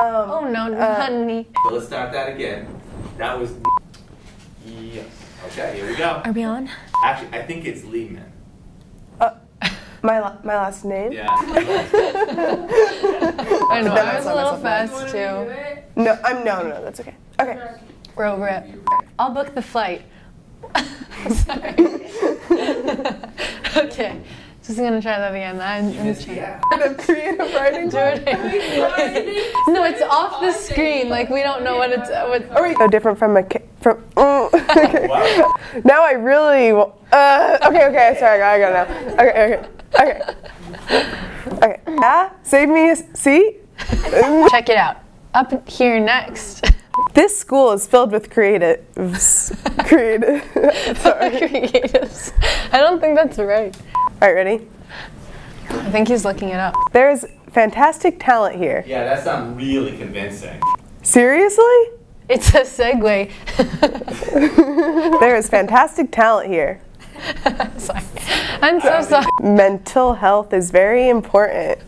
Um, Oh no, uh, honey. So let's start that again. That was. Yes. Okay, here we go. Are we on? Actually, I think it's Lehman. uh, my la- my last name. Yeah. I know. That I was was a little on fast too. No, I'm no, no, no. That's okay. Okay. We're over it. I'll book the flight. Sorry. okay. I'm just gonna try that again. I'm, I'm Missed trying. the app. Creative, creative writing. no, it's off the screen. Like we don't know what it's. What, Are we so different from a from? Mm, okay. Wow. Now I really. wa- Uh, okay, okay. Sorry, I got it now. Okay, okay, okay. Okay. Ah, save me a s- seat. check it out. Up here next. This school is filled with creatives. Creative. Sorry. Creatives. I don't think that's right. All right, ready? I think he's looking it up. There's fantastic talent here. Yeah, that sounds really convincing. Seriously? It's a segue. There is fantastic talent here. sorry. I'm so sorry. Mental health is very important.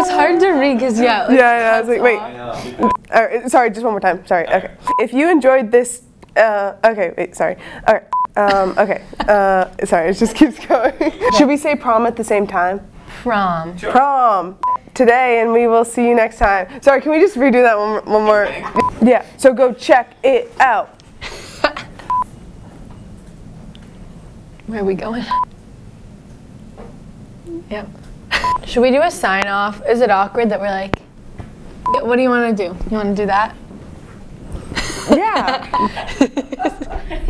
It's hard to read because yeah. like, Yeah, yeah, I was like, wait. I. All right, sorry, just one more time. Sorry. Okay. If you enjoyed this, uh, okay, wait, sorry. All right. Um, okay. Uh, sorry, it just keeps going. Should we say prom at the same time? Prom. Prom today, and we will see you next time. Sorry, can we just redo that one, one more? Yeah. So go check it out. Where are we going? Yep. Should we do a sign off? Is it awkward that we're like, what do you want to do? You want to do that? Yeah.